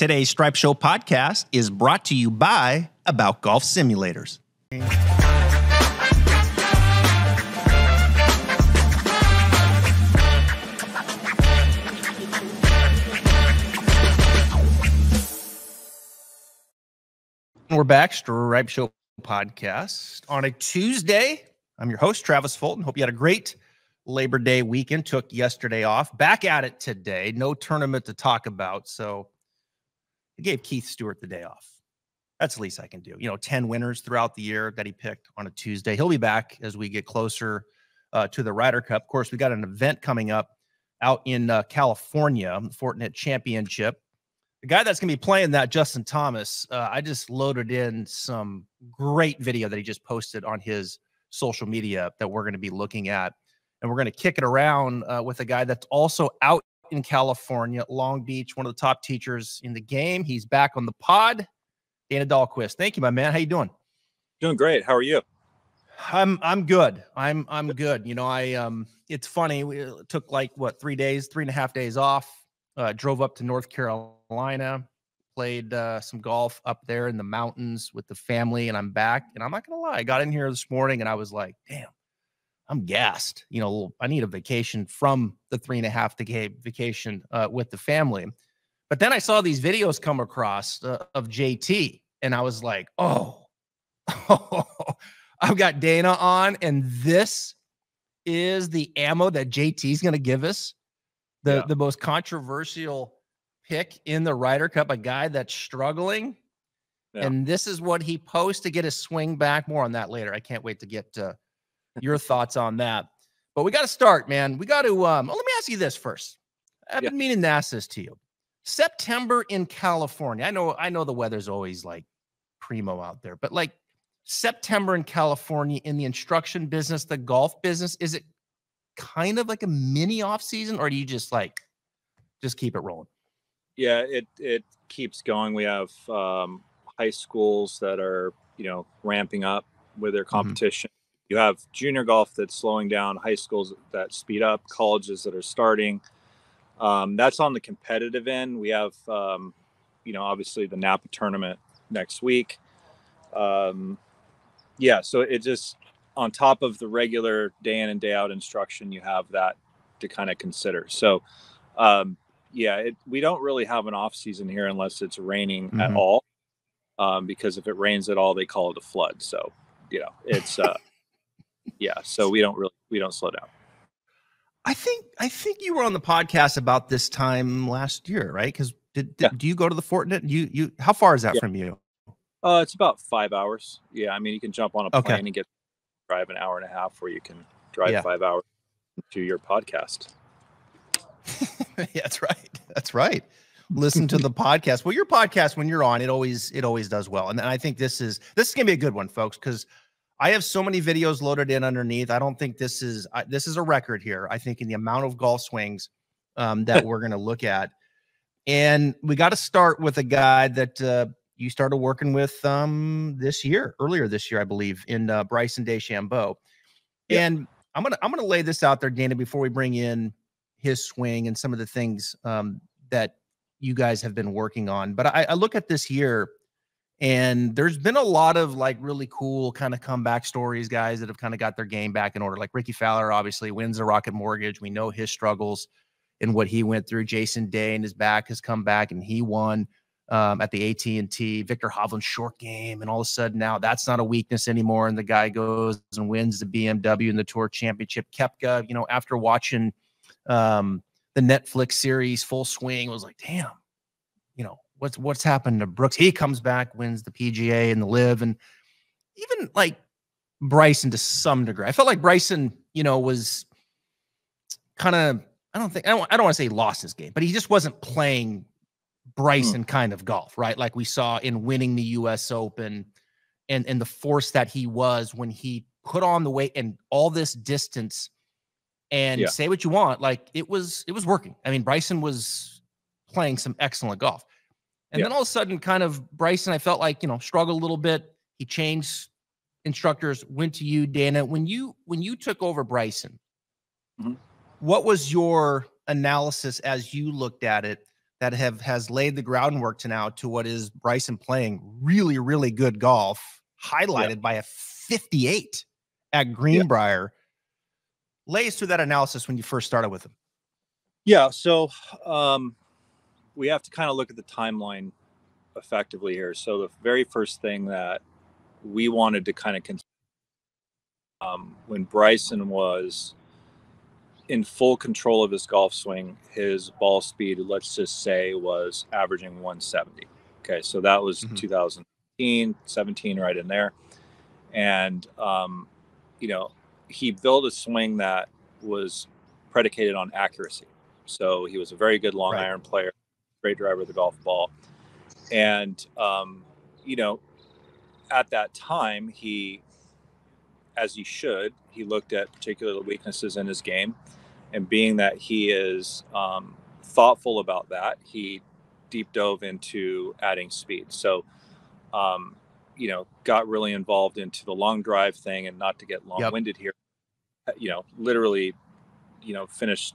Today's Stripe Show podcast is brought to you by About Golf Simulators. We're back, Stripe Show podcast on a Tuesday. I'm your host, Travis Fulton. Hope you had a great Labor Day weekend. Took yesterday off. Back at it today. No tournament to talk about. So I gave Keith Stewart the day off. That's the least I can do. You know, 10 winners throughout the year that he picked on a Tuesday. He'll be back as we get closer uh, to the Ryder Cup. Of course, we got an event coming up out in uh, California, the Fortinet Championship. The guy that's going to be playing that, Justin Thomas, uh, I just loaded in some great video that he just posted on his social media that we're going to be looking at. And we're going to kick it around uh, with a guy that's also out in California, Long Beach, one of the top teachers in the game. He's back on the pod. Dana Dahlquist. Thank you, my man. How you doing? Doing great. How are you? I'm I'm good. I'm I'm good. You know, I um it's funny. We took like what three days, three and a half days off. Uh, drove up to North Carolina, played uh, some golf up there in the mountains with the family, and I'm back. And I'm not gonna lie, I got in here this morning and I was like, damn, I'm gassed. You know, I need a vacation from the three and a half day vacation uh, with the family. But then I saw these videos come across uh, of JT, and I was like, oh, I've got Dana on, and this is the ammo that JT is going to give us. The yeah. the most controversial pick in the Ryder Cup, a guy that's struggling. Yeah. And this is what he posts to get his swing back. More on that later. I can't wait to get to your thoughts on that. But we got to start, man. We got to. Um, well, let me ask you this first. I've yeah. been meaning to ask this to you. September in California. I know. I know the weather's always like primo out there, but like September in California in the instruction business, the golf business, is it kind of like a mini off season, or do you just like just keep it rolling? Yeah, it it keeps going. We have um, high schools that are you know ramping up with their mm-hmm. competition. Mm-hmm you have junior golf that's slowing down, high schools that speed up, colleges that are starting. Um, that's on the competitive end. We have, um, you know, obviously the Napa tournament next week. Um, yeah, so it just on top of the regular day in and day out instruction, you have that to kind of consider. So, um, yeah, it, we don't really have an off season here unless it's raining mm-hmm. at all. Um, because if it rains at all, they call it a flood. So, you know, it's uh, yeah so we don't really we don't slow down i think i think you were on the podcast about this time last year right because did, did yeah. do you go to the fortinet you you how far is that yeah. from you uh it's about five hours yeah i mean you can jump on a plane okay. and get drive an hour and a half where you can drive yeah. five hours to your podcast yeah that's right that's right listen to the podcast well your podcast when you're on it always it always does well and i think this is this is gonna be a good one folks because I have so many videos loaded in underneath. I don't think this is uh, this is a record here. I think in the amount of golf swings um, that we're going to look at, and we got to start with a guy that uh, you started working with um, this year, earlier this year, I believe, in uh, Bryson DeChambeau. Yeah. And I'm gonna I'm gonna lay this out there, Dana, before we bring in his swing and some of the things um, that you guys have been working on. But I, I look at this year and there's been a lot of like really cool kind of comeback stories, guys that have kind of got their game back in order. Like Rickie Fowler obviously wins the Rocket Mortgage. We know his struggles and what he went through. Jason Day and his back has come back and he won um, at the AT&T. Viktor Hovland short game, and all of a sudden now that's not a weakness anymore. And the guy goes and wins the BMW and the Tour Championship. Koepka, you know, after watching um, the Netflix series Full Swing, was like, damn, you know, what's what's happened to Brooks? He comes back, wins the PGA and the LIV, and even like Bryson to some degree. I felt like Bryson, you know, was kind of I don't think I don't I don't want to say lost his game, but he just wasn't playing hmm. Bryson kind of golf, right? Like we saw in winning the US Open and and the force that he was when he put on the weight and all this distance and yeah. say what you want, like it was it was working. I mean, Bryson was playing some excellent golf. And yeah. then all of a sudden, kind of Bryson, I felt like, you know, struggled a little bit. He changed instructors, went to you, Dana. When you when you took over Bryson, mm-hmm. what was your analysis as you looked at it that have has laid the groundwork to now to what is Bryson playing really, really good golf, highlighted yeah. by a 58 at Greenbrier. Yeah. Lay us through that analysis when you first started with him. Yeah, so um, we have to kind of look at the timeline effectively here. So the very first thing that we wanted to kind of consider um, when Bryson was in full control of his golf swing, his ball speed, let's just say, was averaging 170. Okay, so that was mm-hmm. 2017, 17, right in there. And, um, you know, he built a swing that was predicated on accuracy. So he was a very good long right. iron player, great driver of the golf ball. And, um, you know, at that time, he, as he should, he looked at particular weaknesses in his game and being that he is um, thoughtful about that, he deep dove into adding speed. So, um, you know, got really involved into the long drive thing, and not to get long-winded yep. here, you know, literally, you know, finished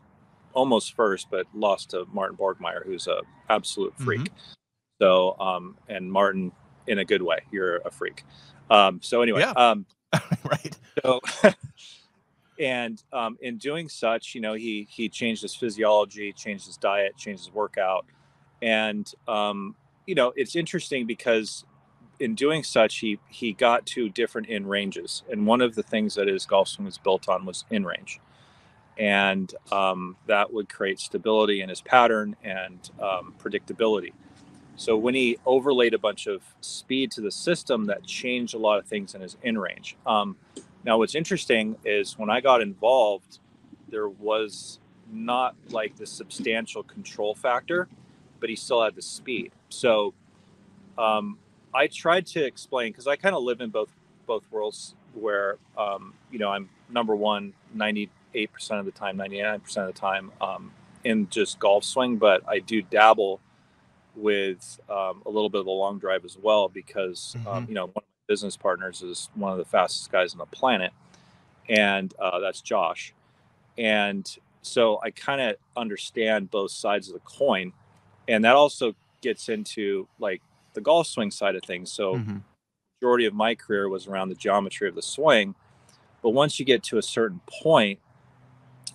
almost first, but lost to Martin Borgmeier, who's a absolute freak. Mm-hmm. So, um, and Martin, in a good way, you're a freak. Um, so anyway, yeah. um, right. So and um, in doing such you know he he changed his physiology changed his diet changed his workout and um, you know it's interesting because in doing such he he got to different end ranges and one of the things that his golf swing was built on was end range and um, that would create stability in his pattern and um, predictability so when he overlaid a bunch of speed to the system that changed a lot of things in his end range um, now, what's interesting is when I got involved, there was not like the substantial control factor, but he still had the speed. So um, I tried to explain because I kind of live in both both worlds where um, you know I'm number one 98% of the time, 99% of the time um, in just golf swing, but I do dabble with um, a little bit of the long drive as well because um, mm-hmm. you know one of my business partners is one of the fastest guys on the planet, and uh, that's Josh. And so I kind of understand both sides of the coin, and that also gets into like the golf swing side of things. So, mm-hmm. majority of my career was around the geometry of the swing, but once you get to a certain point,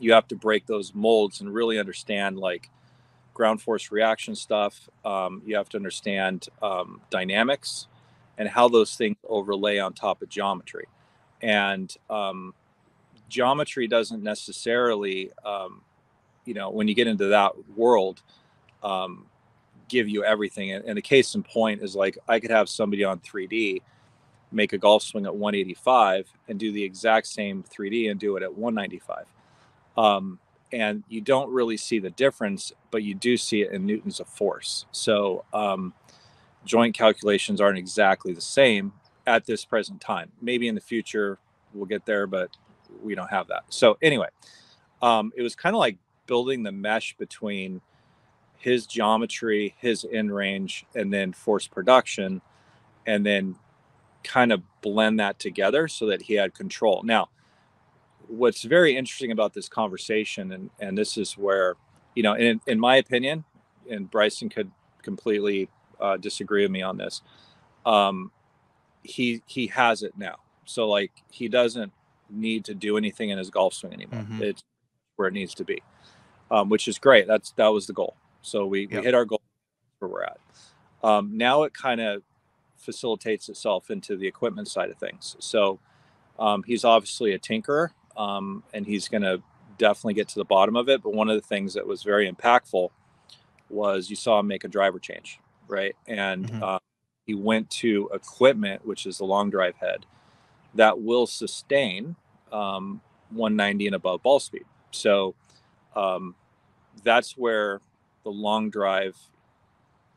you have to break those molds and really understand like ground force reaction stuff. Um, you have to understand um, dynamics and how those things overlay on top of geometry. And um, geometry doesn't necessarily, um, you know, when you get into that world, um, give you everything. And, and the case in point is like I could have somebody on 3D make a golf swing at 185 and do the exact same 3D and do it at 195. Um, and you don't really see the difference, but you do see it in newtons of force. So, um, joint calculations aren't exactly the same at this present time. Maybe in the future we'll get there, but we don't have that. So anyway, um, it was kind of like building the mesh between his geometry, his end range, and then force production, and then kind of blend that together so that he had control. Now, what's very interesting about this conversation, and and this is where, you know, in in my opinion, and Bryson could completely uh, disagree with me on this. Um, he he has it now, so like he doesn't need to do anything in his golf swing anymore. Mm-hmm. It's where it needs to be, um, which is great. That's that was the goal. So we, yep. we hit our goal where we're at. Um, now it kind of facilitates itself into the equipment side of things. So um, he's obviously a tinkerer, um, and he's going to definitely get to the bottom of it. But one of the things that was very impactful was you saw him make a driver change right? And mm-hmm. uh, he went to equipment, which is the long drive head, that will sustain um, 190 and above ball speed. So um, that's where the long drive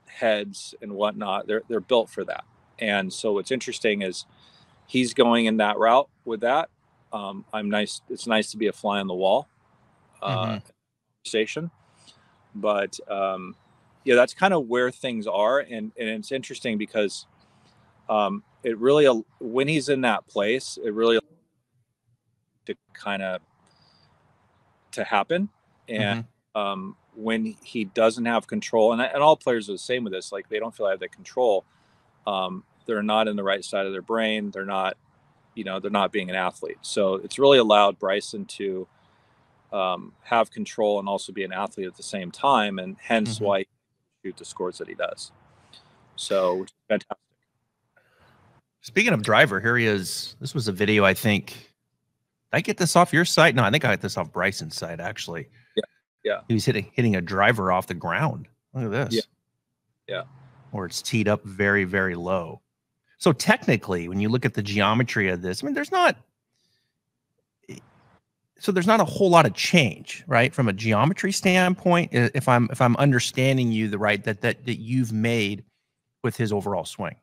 heads and whatnot they're they're built for that. And so what's interesting is he's going in that route with that. Um, I'm nice. It's nice to be a fly on the wall uh, mm-hmm. conversation, but um, yeah, that's kind of where things are, and and it's interesting because um, it really when he's in that place, it really to kind of to happen, and mm-hmm. um, when he doesn't have control, and, and all players are the same with this, like they don't feel like they have the control. Um, they're not in the right side of their brain. They're not, you know, they're not being an athlete. So it's really allowed Bryson to um, have control and also be an athlete at the same time, and hence mm-hmm. why he shoot the scores that he does. So fantastic. Speaking of driver, here he is. This was a video, I think. Did I get this off your site? No, I think I got this off Bryson's site, actually. Yeah. Yeah. He was hitting hitting a driver off the ground. Look at this. Yeah. Yeah. Or it's teed up very, very low. So technically, when you look at the geometry of this, I mean, there's not so there's not a whole lot of change, right? From a geometry standpoint, if I'm if I'm understanding you the right that that that you've made with his overall swing.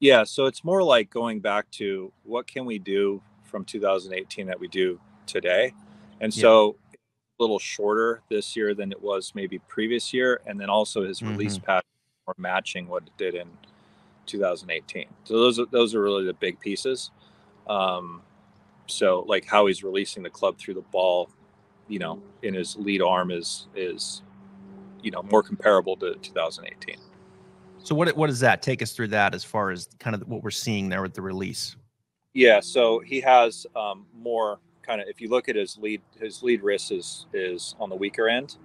Yeah, so it's more like going back to what can we do from 2018 that we do today. And so yeah. a little shorter this year than it was maybe previous year and then also his mm-hmm. release pattern or matching what it did in 2018. So those are those are really the big pieces. Um, so like how he's releasing the club through the ball, you know, in his lead arm is is you know more comparable to 2018. So what what does that take us through that as far as kind of what we're seeing there with the release? Yeah, so he has um, more kind of if you look at his lead his lead wrist is is on the weaker end,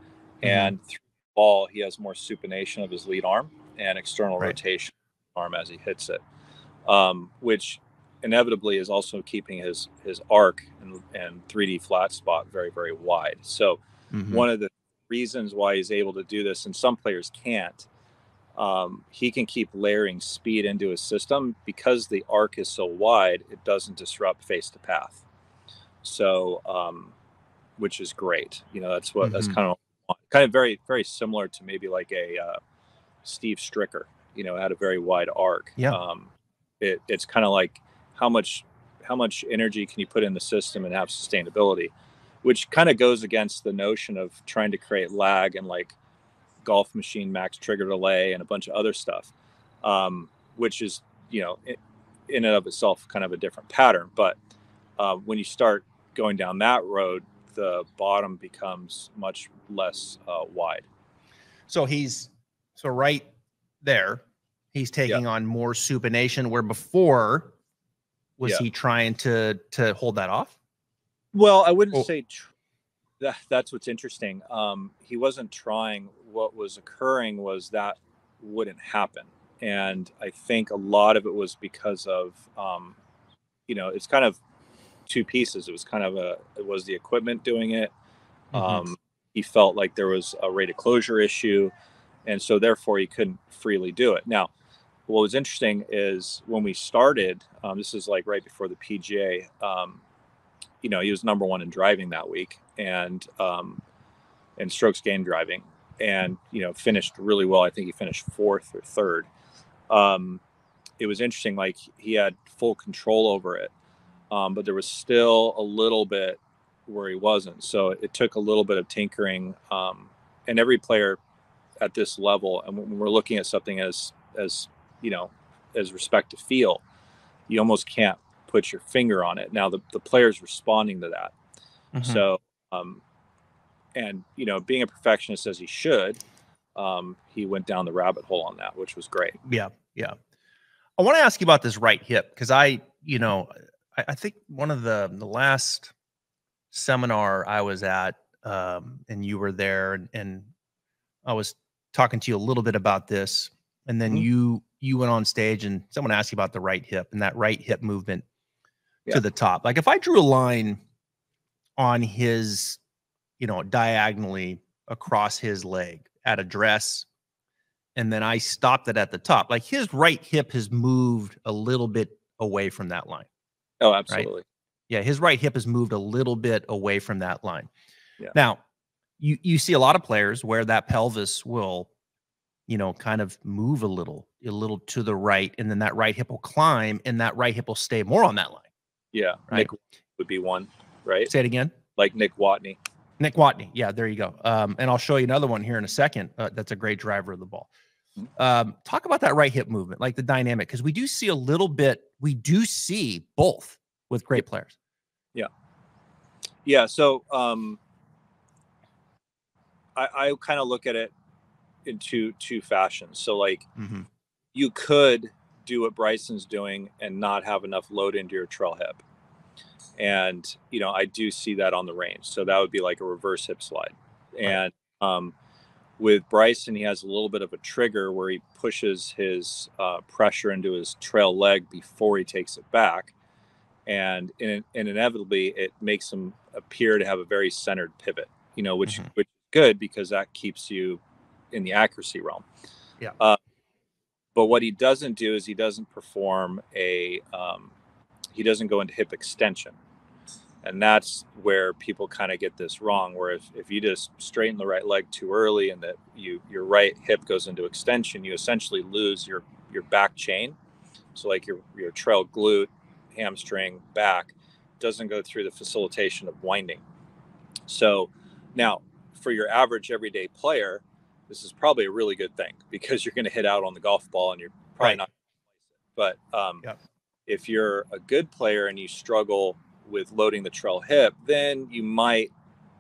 mm-hmm. and through the ball he has more supination of his lead arm and external right. rotation arm as he hits it, um, which inevitably is also keeping his his arc and, and 3D flat spot very very wide. So mm-hmm. one of the reasons why he's able to do this, and some players can't, um, he can keep layering speed into his system because the arc is so wide. It doesn't disrupt face to path. So, um, which is great. You know, that's what mm-hmm. that's kind of kind of very very similar to maybe like a uh, Steve Stricker. You know, had a very wide arc. Yeah. Um, it, it's kind of like how much how much energy can you put in the system and have sustainability, which kind of goes against the notion of trying to create lag and like golf machine max trigger delay and a bunch of other stuff, um, which is you know in and of itself kind of a different pattern. But uh, when you start going down that road, the bottom becomes much less uh, wide. So he's so right there. He's taking yeah. on more supination where before was yeah. he trying to to hold that off? Well, I wouldn't oh. say tr- that. That's what's interesting. Um, he wasn't trying. What was occurring was that wouldn't happen, and I think a lot of it was because of, um, you know, it's kind of two pieces. It was kind of a. It was the equipment doing it. Mm-hmm. Um, he felt like there was a rate of closure issue, and so therefore he couldn't freely do it. Now what was interesting is when we started, um, this is like right before the PGA, um, you know, he was number one in driving that week and um, and strokes gained driving, and you know finished really well. I think he finished fourth or third. Um, it was interesting, like he had full control over it, um, but there was still a little bit where he wasn't. So it took a little bit of tinkering, um, and every player at this level, and when we're looking at something as as you know, as respect to feel, you almost can't put your finger on it. Now the, the player's responding to that. Mm-hmm. So, um, and you know, being a perfectionist as he should, um, he went down the rabbit hole on that, which was great. Yeah. Yeah. I want to ask you about this right hip because I, you know, I, I, think one of the the last seminar I was at, um, and you were there, and, and I was talking to you a little bit about this, and then mm-hmm. you you went on stage and someone asked you about the right hip and that right hip movement yeah. to the top. Like if I drew a line on his, you know, diagonally across his leg at address, and then I stopped it at the top, like his right hip has moved a little bit away from that line. Oh, absolutely. Right? Yeah, his right hip has moved a little bit away from that line. Yeah. Now, you you see a lot of players where that pelvis will you know, kind of move a little, a little to the right, and then that right hip will climb, and that right hip will stay more on that line. Yeah, right? Nick would be one, right? Say it again. Like Nick Watney. Nick Watney. Yeah, there you go. Um, and I'll show you another one here in a second. Uh, that's a great driver of the ball. Mm-hmm. Um, talk about that right hip movement, like the dynamic, because we do see a little bit. We do see both with great players. Yeah. Yeah. So um, I, I kind of look at it in two two fashions. So like Mm-hmm. You could do what Bryson's doing and not have enough load into your trail hip. And you know, I do see that on the range. So that would be like a reverse hip slide. And um, with Bryson, he has a little bit of a trigger where he pushes his uh, pressure into his trail leg before he takes it back. And, in, and inevitably, it makes him appear to have a very centered pivot, you know, which, Mhm. which is good because that keeps you in the accuracy realm. Yeah. Uh, but what he doesn't do is he doesn't perform a, um, he doesn't go into hip extension. And that's where people kind of get this wrong where if, if you just straighten the right leg too early and that you your right hip goes into extension you essentially lose your your back chain. So like your your trail glute hamstring back doesn't go through the facilitation of winding. So now for your average everyday player this is probably a really good thing because you're going to hit out on the golf ball and you're probably Right. not but um, Yep. if you're a good player and you struggle with loading the trail hip, then you might,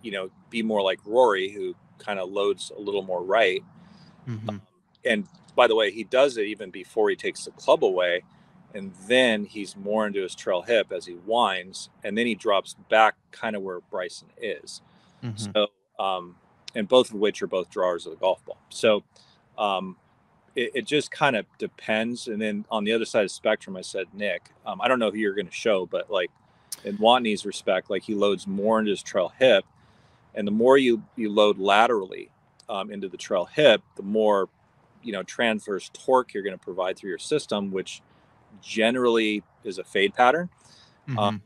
you know, be more like Rory, who kind of loads a little more right. Mm-hmm. And by the way, he does it even before he takes the club away. And then he's more into his trail hip as he winds, and then he drops back kind of where Bryson is. Mm-hmm. So, um, and both of which are both drawers of the golf ball. So, um, it, it just kind of depends. And then on the other side of the spectrum, I said Nick. Um, I don't know who you're going to show, but like in Watney's respect, like he loads more into his trail hip, and the more you you load laterally um, into the trail hip, the more you know transverse torque you're going to provide through your system, which generally is a fade pattern. Mm-hmm. Um,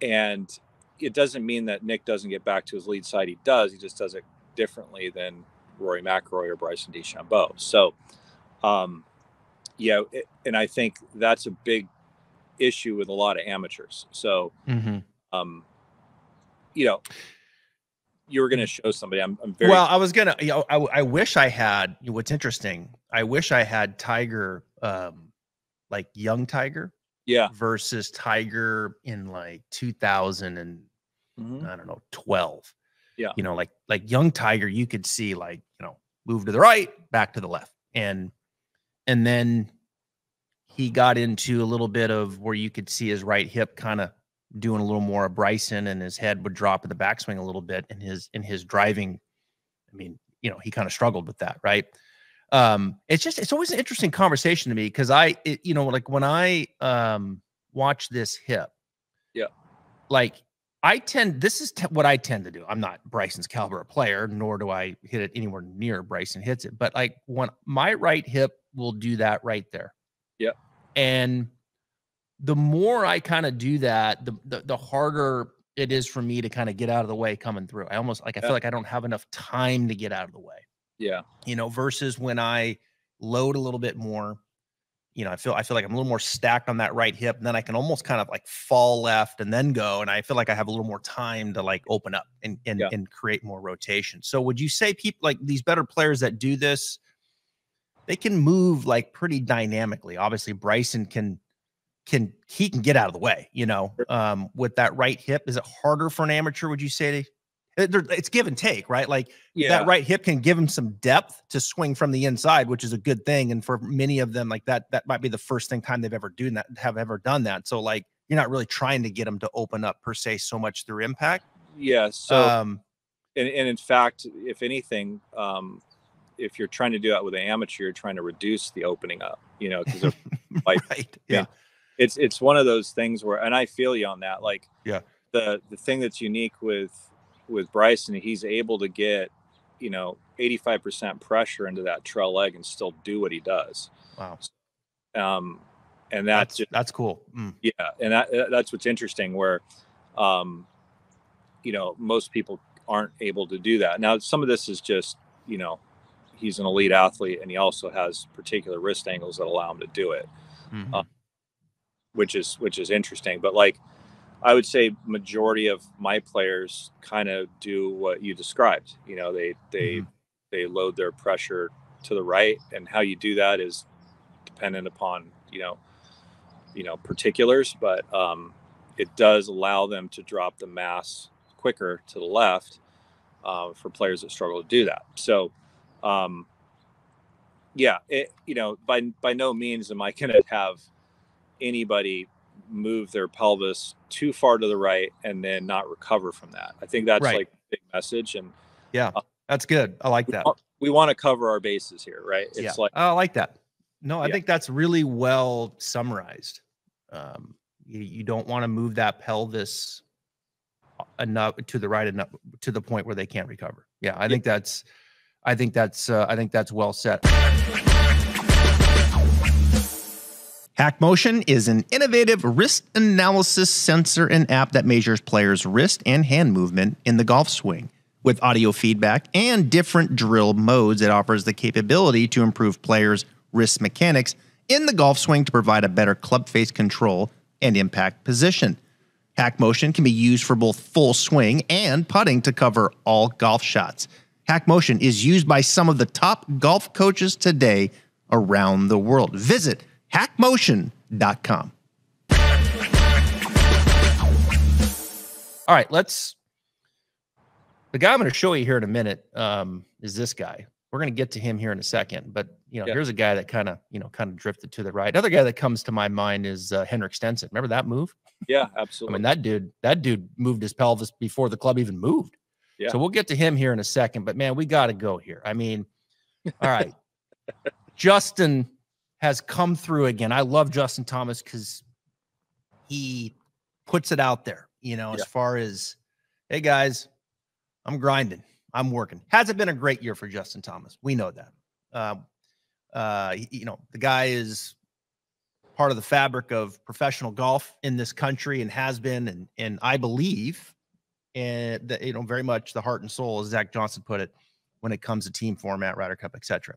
and it doesn't mean that Nick doesn't get back to his lead side. He does. He just does it differently than Rory McIlroy or Bryson DeChambeau. So, um, yeah, it, and I think that's a big issue with a lot of amateurs. So, Mm-hmm. um, you know, you were going to show somebody. I'm, I'm very Well, I was gonna. You know, I, I wish I had. You know, what's interesting? I wish I had Tiger, um, like young Tiger yeah. versus Tiger in like 2000 and Mhm. I don't know 12. Yeah. You know, like like young Tiger, you could see like you know move to the right, back to the left, and and then he got into a little bit of where you could see his right hip kind of doing a little more of Bryson, and his head would drop in the backswing a little bit, and his in his driving. I mean, you know, he kind of struggled with that, right? Um, it's just it's always an interesting conversation to me because I, it, you know, like when I um watch this hip, Yeah. like I tend this is t- what I tend to do. I'm not Bryson's caliber player, nor do I hit it anywhere near Bryson hits it. But like when my right hip will do that right there. Yeah. And the more I kind of do that, the, the the harder it is for me to kind of get out of the way coming through. I almost like I Yeah. feel like I don't have enough time to get out of the way. Yeah. You know, versus when I load a little bit more, you know, I feel I feel like I'm a little more stacked on that right hip, and then I can almost kind of like fall left and then go, and I feel like I have a little more time to like open up and and, Yeah. and create more rotation. So would you say people like these better players that do this, they can move like pretty dynamically? Obviously, Bryson can can he can get out of the way, you know, um, with that right hip. Is it harder for an amateur? Would you say? To, it's give and take, right? Like Yeah. that right hip can give him some depth to swing from the inside, which is a good thing. And for many of them, like that, that might be the first thing time they've ever done that, have ever done that. So like you're not really trying to get them to open up per se so much through impact. Yeah. So, um, and, and in fact, if anything, um, if you're trying to do that with an amateur, you're trying to reduce the opening up, you know, because like, right. yeah. Yeah. it's it's one of those things where, and I feel you on that. Like, Yeah. the the thing that's unique with with Bryson, he's able to get, you know, 85% pressure into that trail leg and still do what he does. Wow. Um, and that's That's, just that's cool. Mm, yeah and that, that's what's interesting where um you know most people aren't able to do that now some of this is just you know he's an elite athlete and he also has particular wrist angles that allow him to do it mhm. Uh, which is which is interesting but like i would say majority of my players kind of do what you described you know they they Mhm. they load their pressure to the right and how you do that is dependent upon you know you know particulars but um it does allow them to drop the mass quicker to the left uh, for players that struggle to do that. So, um, yeah, it, you know, by by no means am I going to have anybody move their pelvis too far to the right and then not recover from that. I think that's Right. like a big message, and Yeah, that's good. I like we that. want, we want to cover our bases here, right? It's yeah, like Oh, I like that. No, I Yeah. think that's really well summarized. Um, you, you don't want to move that pelvis enough to the right enough to the point where they can't recover. Yeah, I think that's, I think that's, uh, I think that's well said. Hack Motion is an innovative wrist analysis sensor and app that measures players' wrist and hand movement in the golf swing. With audio feedback and different drill modes, it offers the capability to improve players' wrist mechanics in the golf swing to provide a better club face control and impact position. Hack Motion can be used for both full swing and putting to cover all golf shots. Hack Motion is used by some of the top golf coaches today around the world. Visit hackmotion.com. All right, let's. The guy I'm going to show you here in a minute um, is this guy. We're going to get to him here in a second, but you know, Yeah. here's a guy that kind of, you know, kind of drifted to the right. Another guy that comes to my mind is uh, Henrik Stenson. Remember that move? yeah, absolutely. I mean, that dude, that dude moved his pelvis before the club even moved. Yeah. So we'll get to him here in a second. But man, we got to go here. I mean, all right. Justin has come through again. I love Justin Thomas because he puts it out there, you know, as far as, hey guys, I'm grinding, I'm working. Hasn't been a great year for Justin Thomas. We know that. Um, uh, you know, the guy is part of the fabric of professional golf in this country and has been, and and I believe, and that you know very much the heart and soul, as Zach Johnson put it, when it comes to team format, Ryder Cup, etc.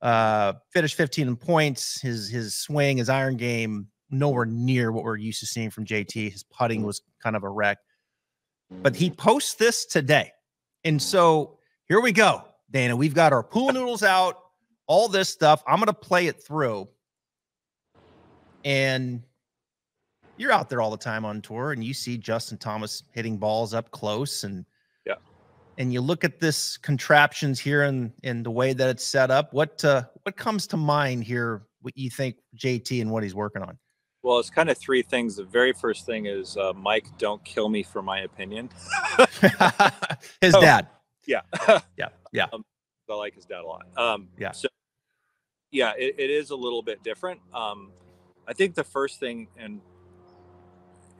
Uh, finished 15 in points. His his swing, his iron game, nowhere near what we're used to seeing from JT. His putting was kind of a wreck, but he posts this today, and so here we go, Dana. We've got our pool noodles out, all this stuff. I'm gonna play it through and you're out there all the time on tour and you see Justin Thomas hitting balls up close and. And you look at this contraptions here and and the way that it's set up what uh what comes to mind here what you think JT and what he's working on well, it's kind of three things. The very first thing is uh, Mike, don't kill me for my opinion. his Oh. dad Yeah. Yeah, yeah. Um, I like his dad a lot. Um, Yeah. So, yeah, it, it is a little bit different. Um, I think the first thing, and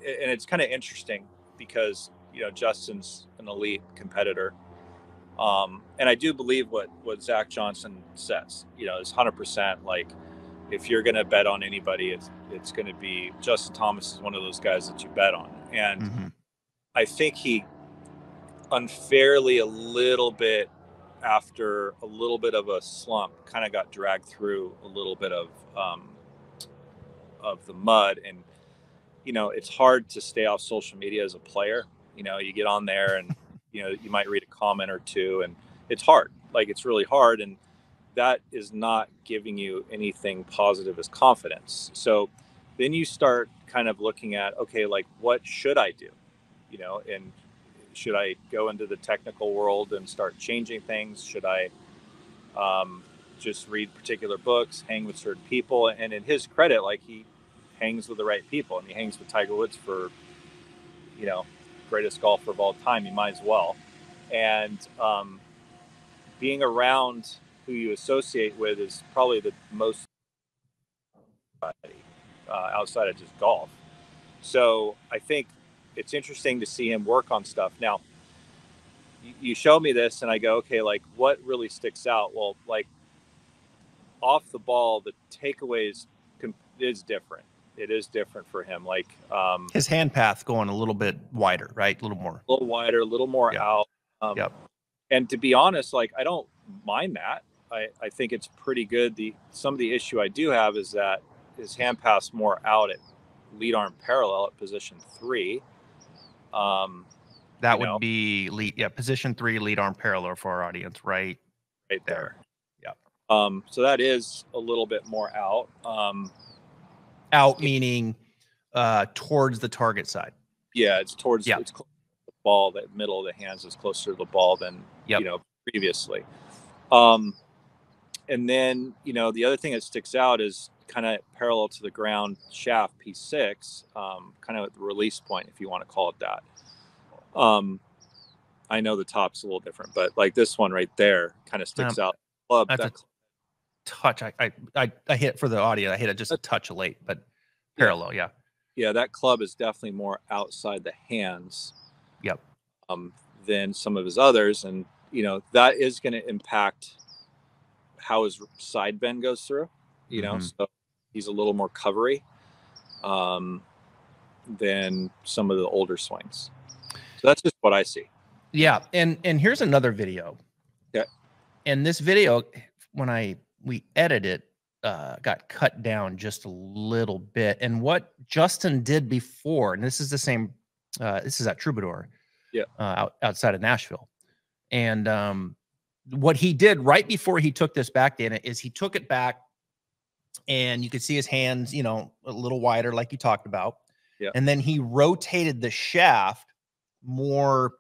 and it's kind of interesting because you know Justin's an elite competitor, um, and I do believe what what Zach Johnson says. You know, is hundred percent like if you're going to bet on anybody, it's it's going to be Justin Thomas is one of those guys that you bet on, and Mhm. I think he unfairly a little bit after a little bit of a slump kind of got dragged through a little bit of um, of the mud and you know it's hard to stay off social media as a player you know you get on there and you know you might read a comment or two and it's hard like it's really hard and that is not giving you anything positive as confidence. So then you start kind of looking at okay like what should i do? You know and should i go into the technical world and start changing things? Should i um, just read particular books hang with certain people? And in his credit like he hangs with the right people and he hangs with tiger woods for you know greatest golfer of all time You might as well. And um, being around who you associate with is probably the most uh, outside of just golf. So i think it's interesting to see him work on stuff. Now you, show me this and i go okay like what really sticks out? Well like off the ball the takeaways is different it is different for him like um his hand path going a little bit wider right? A little more. A little wider a little more Yeah. out um, Yep. and to be honest like i don't mind that. I, I think it's pretty good. The some of the issue i do have is that his hand pass more out at lead arm parallel at position three. Um that would know. be lead yeah position three lead arm parallel for our audience right right there. there. Um so that is a little bit more out. Um out meaning uh towards the target side yeah it's towards Yeah. it's the ball, the middle of the hands is closer to the ball than Yep. you know previously. Um, and then you know the other thing that sticks out is kind of parallel to the ground shaft P6, um, kind of at the release point, if you want to call it that. Um, I know the top's a little different, but like this one right there kind of sticks out. Club that's a that touch. I, I I I hit for the audio. I hit it just a touch late, but parallel. Yeah. yeah, that club is definitely more outside the hands Yep. um, than some of his others, and you know that is going to impact how his side bend goes through. You know, Mhm. so he's a little more covery um, than some of the older swings. So that's just what I see. Yeah, and and here's another video. Yeah. And this video, when I we edit it, uh, got cut down just a little bit. And what Justin did before, and this is the same. Uh, this is at Troubadour. Yeah. Uh, out, outside of Nashville, and um, what he did right before he took this back, Dana, is he took it back, and you could see his hands, you know, a little wider, like you talked about. Yeah. And then he rotated the shaft more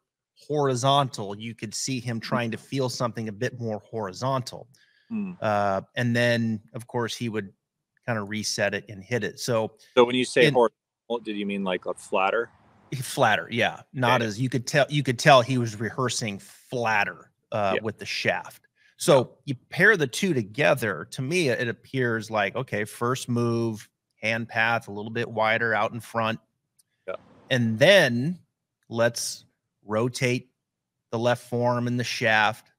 horizontal. You could see him trying to feel something a bit more horizontal. Hmm. Uh, and then, of course, he would kind of reset it and hit it. So So when you say And- horizontal, did you mean like a flatter? flatter, yeah, not Okay. as you could tell. You could tell he was rehearsing flatter uh, Yeah. with the shaft. So you pair the two together. To me, it appears like okay, first move, hand path a little bit wider out in front, Yeah. and then let's rotate the left form and the shaft.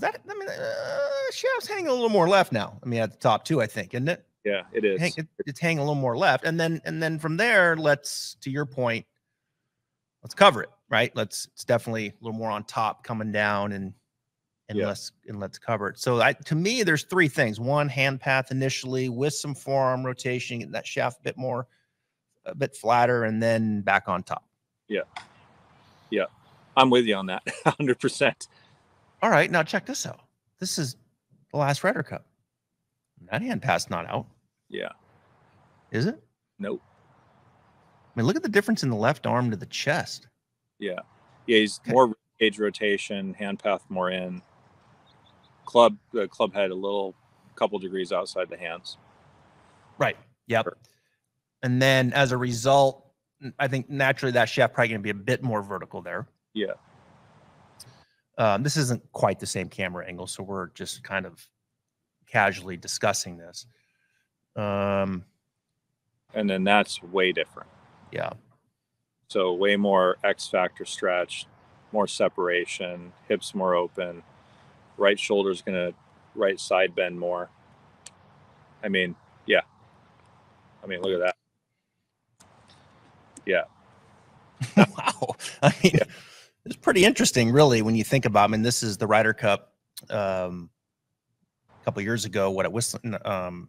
Because that, I mean, uh, shaft's hanging a little more left now. I mean, at the top too, I think, isn't it? Yeah, it is. hang, it, it's hanging a little more left and then and then from there let's to your point let's cover it right let's it's definitely a little more on top coming down and and Yeah. let's and let's cover it so i to me there's three things one hand path initially with some forearm rotation getting that shaft a bit more a bit flatter and then back on top Yeah, yeah, I'm with you on that, hundred percent. All right now check this out this is the last Ryder Cup that hand path's not out Yeah. is it Nope. i mean look at the difference in the left arm to the chest Yeah. Yeah, he's Okay. more cage rotation, hand path more in. Club the club head a little couple degrees outside the hands. Right. Yep. Sure. And then as a result, I think naturally that shaft probably going to be a bit more vertical there. Yeah. Um, this isn't quite the same camera angle, so we're just kind of casually discussing this. Um, And then that's way different. yeah. So way more X factor stretch, more separation, hips more open, right shoulder's gonna right side bend more. I mean, yeah. I mean, look at that. Yeah. wow. I mean, it's pretty interesting, really, when you think about. I mean, this is the Ryder Cup um, a couple years ago. What at Whistling? Um,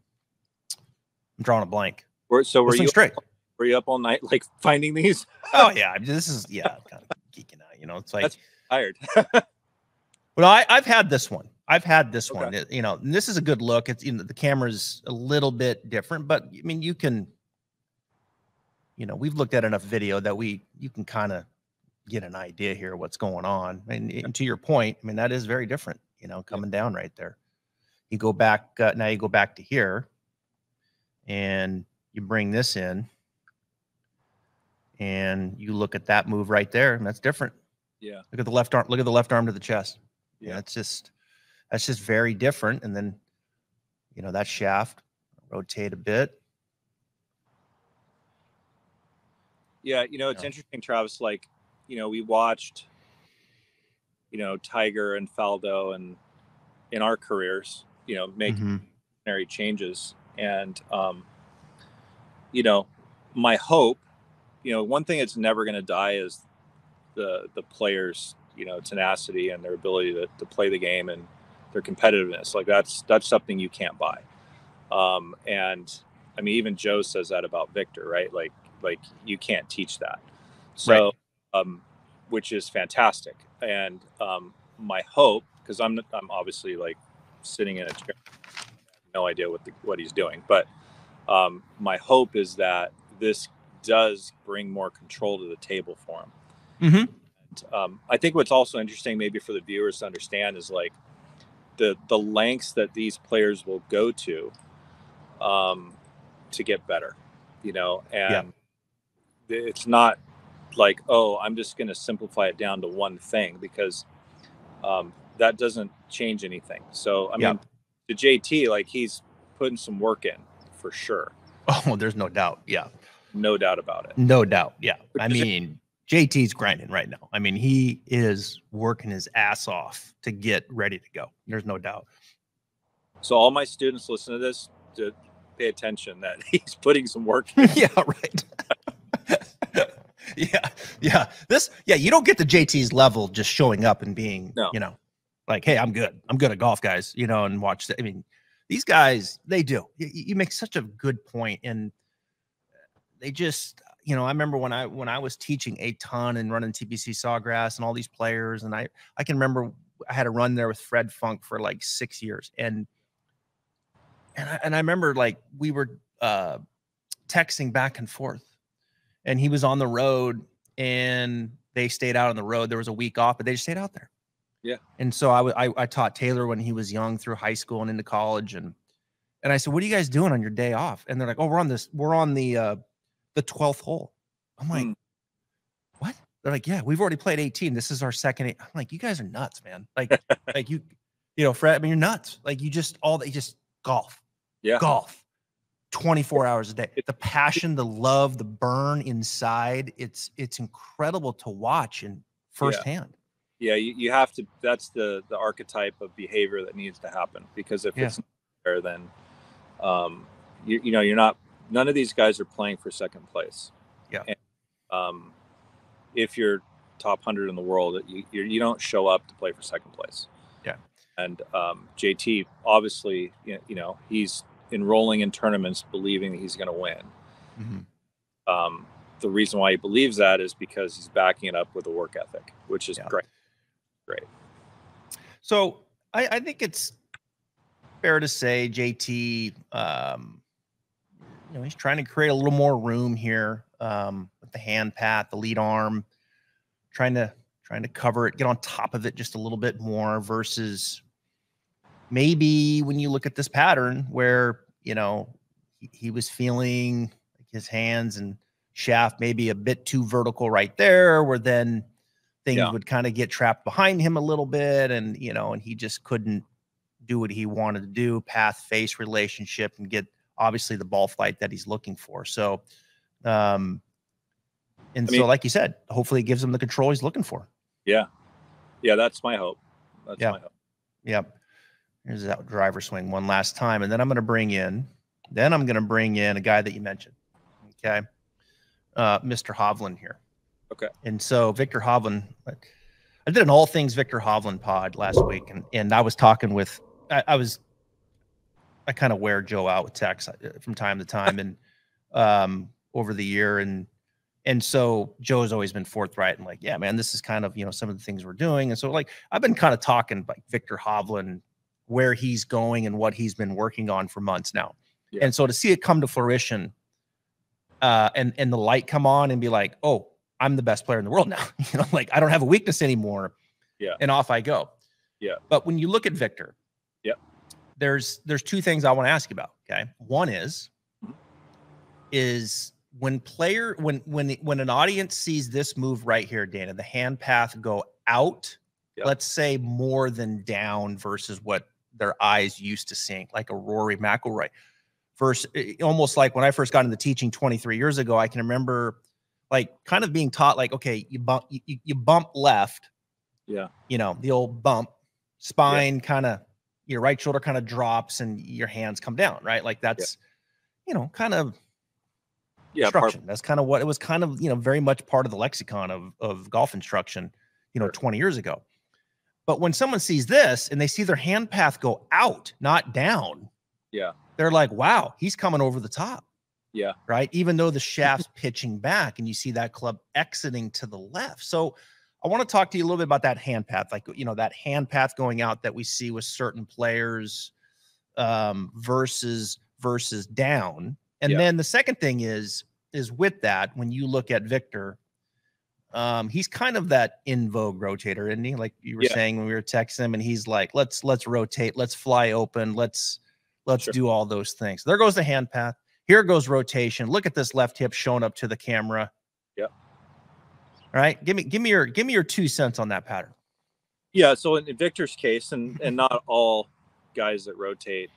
I'm drawing a blank. So were Whistling you straight. were you up all night like finding these? Oh yeah, this is yeah, I'm kind of geeking out. You know, it's like That's- Tired. Well, I, I've had this one. I've had this Okay. one. It- you know, and this is a good look. It's you know the camera's a little bit different, but I mean you can, you know, we've looked at enough video that we you can kind of get an idea here what's going on. And, and to your point, I mean that is very different. You know, coming down right there. You go back uh, now. You go back to here, and you bring this in, and you look at that move right there, and that's different. Yeah. Look at the left arm. Look at the left arm to the chest. Yeah, Yeah. that's just that's just very different. And then, you know, that shaft rotate a bit. Yeah, you know, it's interesting, Travis. Like, you know, we watched, you know, Tiger and Faldo, and in our careers, you know, make Mhm. changes. And, um, you know, my hope, you know, one thing that's never going to die is the the players, you know, tenacity and their ability to, to play the game and their competitiveness. Like that's that's something you can't buy. Um, and I mean, even Joe says that about Viktor, right? Like like you can't teach that. So, um, which is fantastic. And um, my hope, because I'm I'm obviously like sitting in a chair, no idea what the, what he's doing, but um, my hope is that this does bring more control to the table for him. Mm-hmm. Um, I think what's also interesting, maybe for the viewers to understand, is like the the lengths that these players will go to um, to get better. You know, and yeah. it's not like oh, I'm just going to simplify it down to one thing because um, that doesn't change anything. So I mean, the JT, like he's putting some work in for sure. Oh, there's no doubt. Yeah. No doubt about it. No doubt. Yeah. I mean, JT's grinding right now. I mean, he is working his ass off to get ready to go. There's no doubt. So all my students listen to this to pay attention that he's putting some work. yeah, right. yeah, yeah. This, yeah, you don't get the JT's level just showing up and being, no. you know, like, hey, I'm good. I'm good at golf, guys. You know, and watch. The, I mean, these guys, they do. You, you make such a good point, and they just you know, I remember when I when I was teaching a ton and running TPC Sawgrass and all these players, and I I can remember I had a run there with Fred Funk for like six years, and and I, and I remember like we were uh, texting back and forth, and he was on the road, and they stayed out on the road. There was a week off, but they just stayed out there. Yeah. And so I, I I taught Taylor when he was young through high school and into college, and and I said, "What are you guys doing on your day off?" And they're like, "Oh, we're on this. We're on the uh, the 12th hole. I'm like, mm. what? They're like, yeah, we've already played 18. This is our second. Eight. I'm like, you guys are nuts, man. Like, like you, you know, Fred, I mean, you're nuts. Like you just all that, just golf, yeah, golf, 24 hours a day. The passion, the love, the burn inside. It's, it's incredible to watch and firsthand. Yeah. yeah you, you have to, that's the, the archetype of behavior that needs to happen because if yeah. it's there, then, um, you, you know, you're not none of these guys are playing for second place. Yeah. And, um, if you're top hundred in the world, you you don't show up to play for second place. Yeah. And um, JT, obviously, you know, he's enrolling in tournaments believing that he's going to win. Mm-hmm. Um, the reason why he believes that is because he's backing it up with a work ethic, which is yeah. great. Great. So I, I, think it's fair to say JT um, you know, he's trying to create a little more room here um, with the hand pat, the lead arm, trying to trying to cover it, get on top of it just a little bit more versus maybe when you look at this pattern where you know he, he was feeling like his hands and shaft maybe a bit too vertical right there, where then things yeah. would kind of get trapped behind him a little bit, and you know, and he just couldn't do what he wanted to do, path face relationship, and get obviously the ball flight that he's looking for. So, um, and I mean, so, like you said, hopefully it gives him the control he's looking for. Yeah. Yeah. That's my hope. That's yeah. my hope. Yep. Here's that driver swing one last time. And then I'm going to bring in, then I'm going to bring in a guy that you mentioned. Okay. Uh, Mr. Hovland here. Okay. And so Viktor Hovland, I did an all things Viktor Hovland pod last week, and, and I was talking with, I, I was I kind of wear Joe out with text uh, from time to time and um, over the year. And and so Joe's always been forthright and like, yeah, man, this is kind of you know some of the things we're doing. And so like I've been kind of talking like Viktor Hovland, where he's going and what he's been working on for months now. Yeah. And so to see it come to fruition, uh, and and the light come on and be like, oh, I'm the best player in the world now. you know, like I don't have a weakness anymore. Yeah. And off I go. Yeah. But when you look at Viktor, there's there's two things I want to ask you about. Okay, one is is when player when when when an audience sees this move right here, Dana, the hand path go out. Yep. Let's say more than down versus what their eyes used to seeing, like a Rory McIlroy. First, eh, eh, almost like when I first got into teaching 23 years ago, I can remember like kind of being taught like, okay, you bump you, you bump left. Yeah. You know, the old bump, spine yeah. kind of your right shoulder kind of drops and your hands come down, right? Like that's, yeah. you know, kind of yeah, instruction. That's kind of what it was kind of, you know, very much part of the lexicon of, of golf instruction, you know, sure. 20 years ago. But when someone sees this and they see their hand path go out, not down, yeah, they're like, wow, he's coming over the top. Yeah. Right. Even though the shaft's pitching back and you see that club exiting to the left. So I want to talk to you a little bit about that hand path, like you know that hand path going out that we see with certain players um, versus versus down. And then the second thing is is with that when you look at Viktor, Um, he's kind of that in vogue rotator, isn't he? Like you were Yeah. saying when we were texting him, and he's like, "Let's let's rotate, let's fly open, let's let's Sure. do all those things." There goes the hand path. Here goes rotation. Look at this left hip showing up to the camera. Yep. All right, give me give me your give me your two cents on that pattern. Yeah. So in, in Viktor's case, and and not all guys that rotate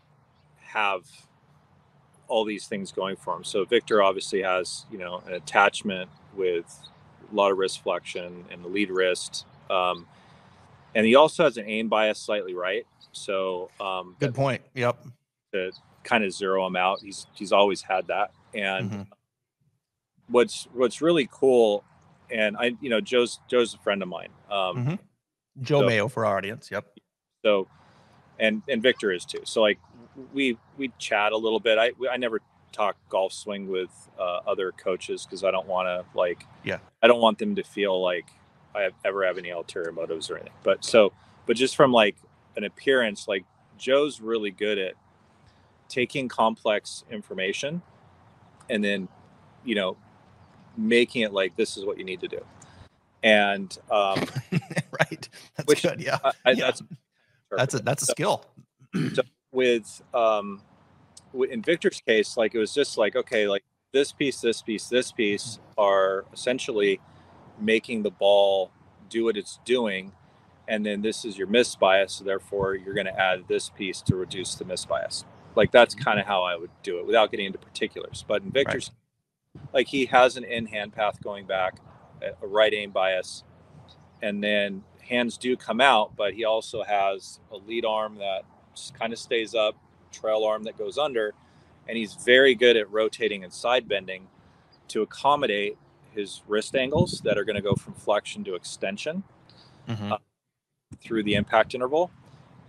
have all these things going for him. So Viktor obviously has you know an attachment with a lot of wrist flexion and the lead wrist, um, and he also has an aim bias slightly right. So um, Good point. Yep. to kind of zero him out. He's he's always had that. And Mhm. what's what's really cool, and I you know Joe's Joe's a friend of mine. Um, Mhm. Joe So- Mayo for our audience. Yep. so and and Viktor is too. So like we we chat a little bit. I I never talk golf swing with uh, other coaches because I don't want to like Yeah. I don't want them to feel like I have, ever have any ulterior motives or anything. But so but just from like an appearance, like Joe's really good at taking complex information and then you know making it like this is what you need to do. And um, right. That's Which- good. Yeah. I, I, Yeah. that's That's a that's a skill. with um in Viktor's case, like it was just like okay, like this piece, this piece, this piece are essentially making the ball do what it's doing, and then this is your miss bias. So therefore, you're going to add this piece to reduce the miss bias. Like that's mm-hmm. kind of how I would do it without getting into particulars. But in Viktor's, like he has an in hand path going back, a a right aim bias, and then hands do come out, but he also has a lead arm that kind of stays up, trail arm that goes under, and he's very good at rotating and side bending to accommodate his wrist angles that are going to go from flexion to extension Mhm. through the impact interval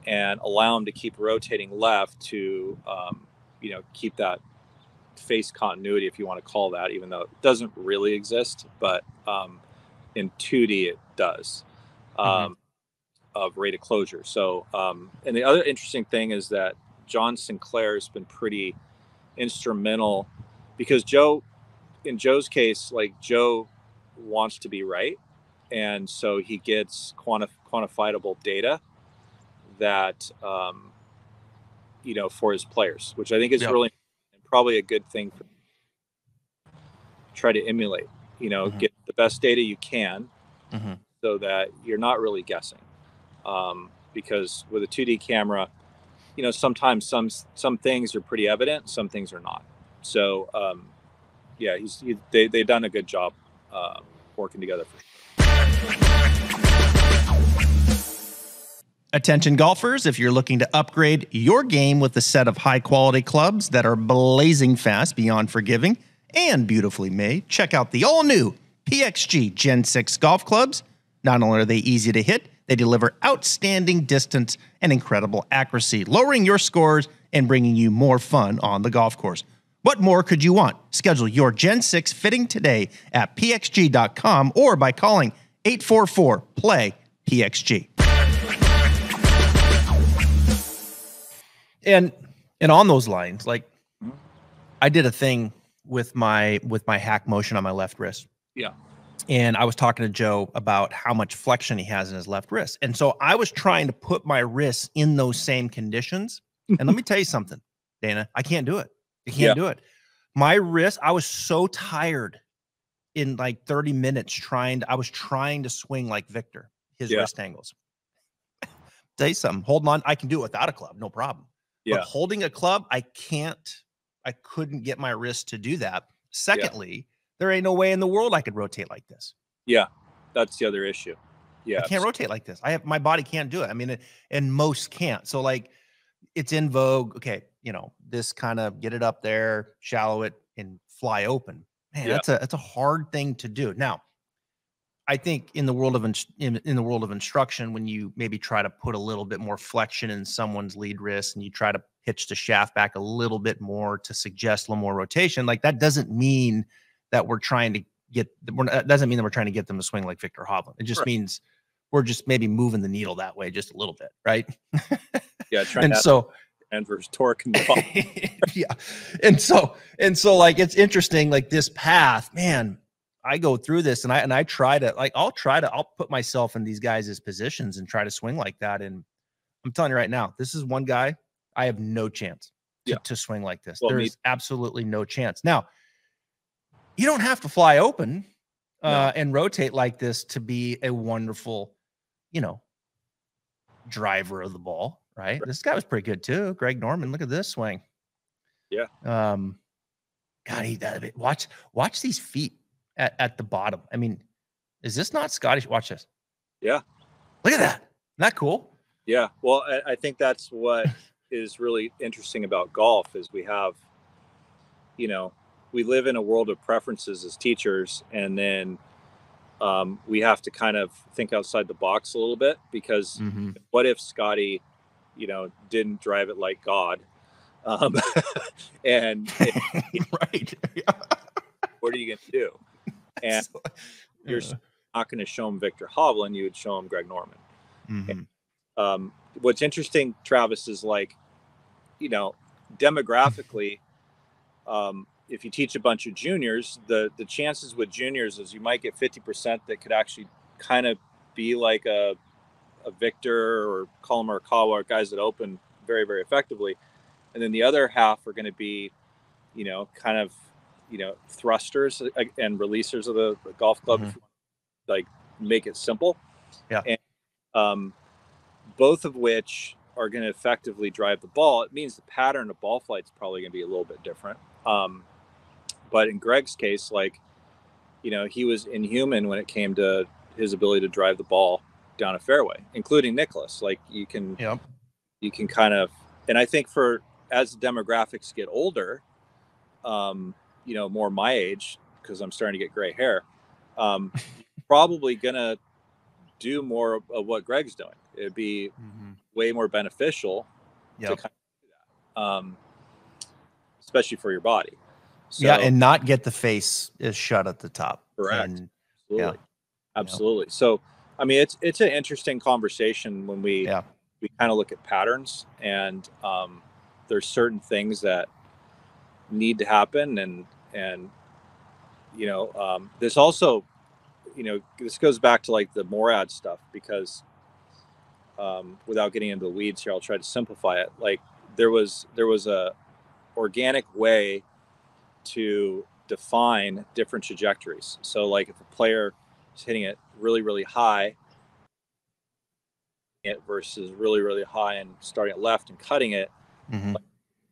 and allow him to keep rotating left to um, you know keep that face continuity if you want to call that even though it doesn't really exist but um, in 2d it does um, of rate of closure so um, and the other interesting thing is that john sinclair has been pretty instrumental because joe in joe's case like joe wants to be right and so he gets quantif- quantifiable data that um, you know for his players, which I think is Yep. really probably a good thing for try to emulate. You know, Mhm. get the best data you can Mhm. so that you're not really guessing. Um, because with a 2D camera, you know, sometimes some some things are pretty evident, some things are not. So um, yeah, he's he, they they've done a good job uh, working together for. Attention golfers, if you're looking to upgrade your game with a set of high quality clubs that are blazing fast, beyond forgiving, and beautifully made, check out the all new PXG Gen 6 golf clubs. Not only are they easy to hit, they deliver outstanding distance and incredible accuracy, lowering your scores and bringing you more fun on the golf course. What more could you want? Schedule your Gen 6 fitting today at pxg.com or by calling 844 play PXG. and and on those lines like i did a thing with my with my HackMotion on my left wrist Yeah. And i was talking to joe about how much flexion he has in his left wrist and so i was trying to put my wrists in those same conditions and let me tell you something dana i can't do it i can't Yeah. do it my wrist i was so tired in like 30 minutes trying to, i was trying to swing like viktor his Yeah. wrist angles tell you something holding on i can do it without a club no problem Yeah. but holding a club, I can't, I couldn't get my wrist to do that. Secondly, there ain't no way in the world I could rotate like this. Yeah, that's the other issue. Yeah, I can't rotate like this. I have my body can't do it. I mean, it- and most can't. So like it's in vogue. Okay, you know, this kind of get it up there, shallow it, and fly open. Man, Yeah. that's a that's a hard thing to do. Now, I think in the world of in, in the world of instruction, when you maybe try to put a little bit more flexion in someone's lead wrist and you try to pitch the shaft back a little bit more to suggest a little more rotation, like that doesn't mean that we're trying to get we're, doesn't mean that we're trying to get them to swing like Viktor Hovland. It just Right. means we're just maybe moving the needle that way just a little bit, right? yeah, trying and to so and versus torque and yeah and so and so like it's interesting like this path man I go through this and I and I try to like I'll try to I'll put myself in these guys' positions and try to swing like that. And I'm telling you right now, this is one guy I have no chance to, Yeah. to swing like this. Well, me- There's absolutely no chance. Now, you don't have to fly open uh, and rotate like this to be a wonderful, you know, driver of the ball, right? This guy was pretty good too. Greg Norman, look at this swing. Yeah. Um, God, he that bit. watch watch these feet at, at the bottom. I mean, is this not Scottish? Watch this. Yeah. Look at that. Isn't that cool? Yeah, well, I, I think that's what is really interesting about golf is we have, you know, we live in a world of preferences as teachers, and then um, we have to kind of think outside the box a little bit because Mm-hmm. what if Scottie, you know, didn't drive it like God, um, and right. what are you going to do? And So- you're uh, not going to show him Viktor Hovland, you would show him Greg Norman. mhm. um, what's interesting, Travis, is like, you know, demographically, um, if you teach a bunch of juniors, the the chances with juniors is you might get fifty percent that could actually kind of be like a a Viktor or Collin Morikawa, guys that open very very effectively, and then the other half are going to be, you know, kind of, you know, thrusters and releasers of the, the golf club, if you like make it simple. Yeah. And um, both of which are going to effectively drive the ball. It means the pattern of ball flight is probably going to be a little bit different. Um, but in Greg's case, like, you know, he was inhuman when it came to his ability to drive the ball down a fairway, including Nicklaus. Like, you can, you can kind of, and I think for as demographics get older, um, you know, more my age, because I'm starting to get gray hair, um, probably gonna do more of, what Greg's doing. It'd be Mhm. way more beneficial Yep. to kind of do that, um, especially for your body. So, yeah, and not get the face is shut at the top. Correct. And absolutely, absolutely. So, I mean, it's it's an interesting conversation when we Yeah. we kind of look at patterns, and um, there's certain things that need to happen, and and you know, um, this also, you know, this goes back to like the Morad stuff because um, without getting into the weeds here, I'll try to simplify it. Like there was there was a organic way to define different trajectories. So like if a player is hitting it really really high, it versus really really high and starting at left and cutting it, Mhm.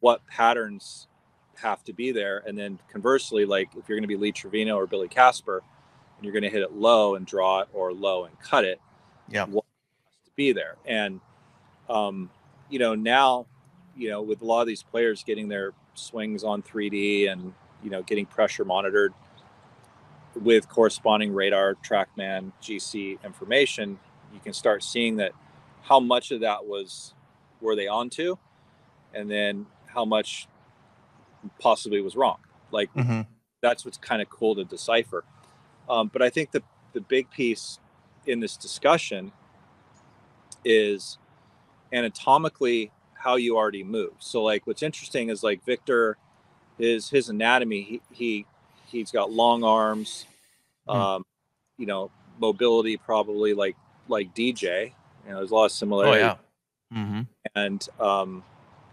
what patterns have to be there, and then conversely, like if you're going to be Lee Trevino or Billy Casper, and you're going to hit it low and draw it, or low and cut it, Yeah. what has to be there? And um, you know now, you know with a lot of these players getting their swings on 3D and you know getting pressure monitored with corresponding radar, TrackMan, GC information, you can start seeing that how much of that was were they onto, and then how much possibly was wrong. Like Mhm. that's what's kind of cool to decipher. Um, but I think the the big piece in this discussion is anatomically how you already move. So like what's interesting is like Viktor is his anatomy he, he he's got long arms Hmm. um you know mobility probably like like DJ you know there's a lot of similarity. Oh yeah. Mm-hmm. and um,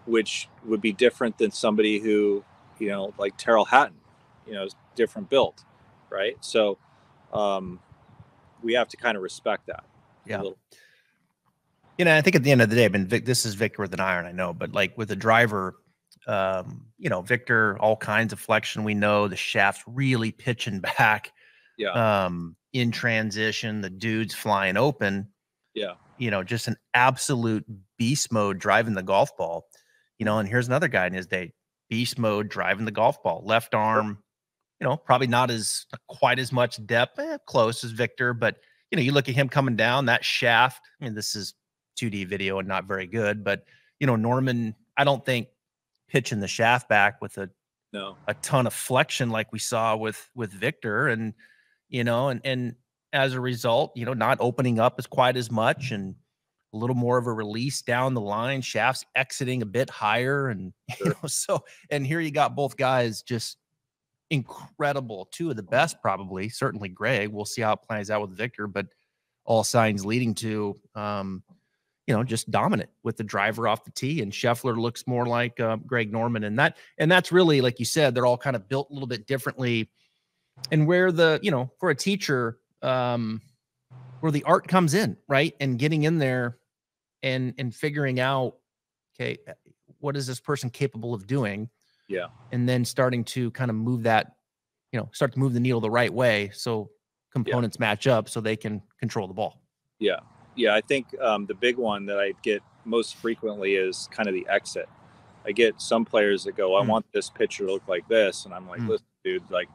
which would be different than somebody who, you know, like Tyrrell Hatton, you know, is different built, right? So um, we have to kind of respect that. Yeah. You know, I think at the end of the day, I mean, Vic, this is Viktor with an iron, I know, but like with a driver, um, you know, Viktor, all kinds of flexion. We know the shaft's really pitching back. Yeah. Um, in transition, the dude's flying open. Yeah. You know, just an absolute beast mode driving the golf ball. You know, and here's another guy in his day, beast mode driving the golf ball, left arm. You know, probably not as quite as much depth, eh, close as Viktor, but you know, you look at him coming down that shaft. I mean, this is 2D video and not very good, but you know, Norman, I don't think pitching the shaft back with a No. a ton of flexion like we saw with with Viktor and you know and and as a result you know not opening up as quite as much and a little more of a release down the line shafts exiting a bit higher and you know so and here you got both guys just incredible. Two of the best, probably. Certainly Greg. We'll see how it plays out with Viktor but all signs leading to, um, you know, just dominant with the driver off the tee. And Scheffler looks more like uh, Greg Norman, and that and that's really like you said, they're all kind of built a little bit differently. And where the you know for a teacher, um, where the art comes in, right, and getting in there, and and figuring out, okay, what is this person capable of doing? Yeah. And then starting to kind of move that, you know, start to move the needle the right way so components yeah. match up so they can control the ball. Yeah. Yeah. I think um, the big one that I get most frequently is kind of the exit. I get some players that go, I mm. want this picture to look like this. And I'm like, mm. listen, dude, like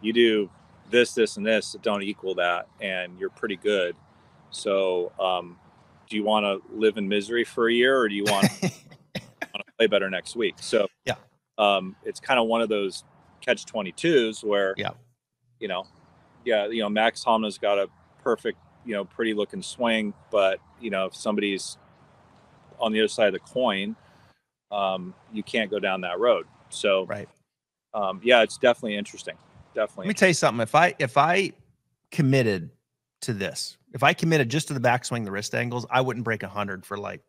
you do this, this, and this that don't equal that. And you're pretty good. So, um, do you want to live in misery for a year or do you want to play better next week. So yeah, um, it's kind of one of those catch twenty twos where yeah, you know, yeah, you know, Max Homa's got a perfect, you know, pretty looking swing, but you know, if somebody's on the other side of the coin, um, you can't go down that road. So right, um, yeah, it's definitely interesting. Definitely. Let me tell you something. If I if I committed to this, if I committed just to the backswing, the wrist angles, I wouldn't break a hundred for like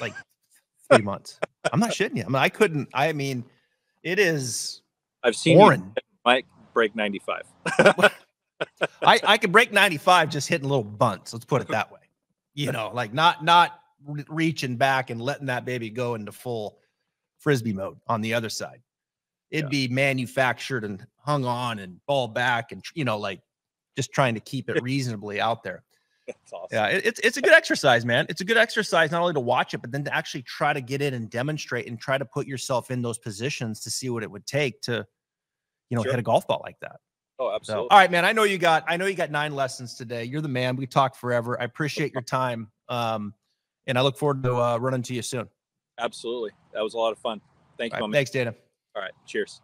like three months. I'm not shitting you. I mean, I couldn't. I mean, it is. I've seen foreign. Mike break 95. I I could break 95 just hitting little bunts. Let's put it that way. You know, like not not reaching back and letting that baby go into full frisbee mode on the other side. It'd yeah. be manufactured and hung on and ball back and you know like just trying to keep it reasonably out there. That's awesome. Yeah, it, it's it's a good exercise, man. It's a good exercise not only to watch it, but then to actually try to get in and demonstrate and try to put yourself in those positions to see what it would take to, you know, sure. hit a golf ball like that. Oh, absolutely. So, all right, man. I know you got I know you got nine lessons today. You're the man. We talked forever. I appreciate your time. Um, and I look forward to uh, running to you soon. Absolutely. That was a lot of fun. Thank you. Right, thanks, Dana. All right. Cheers.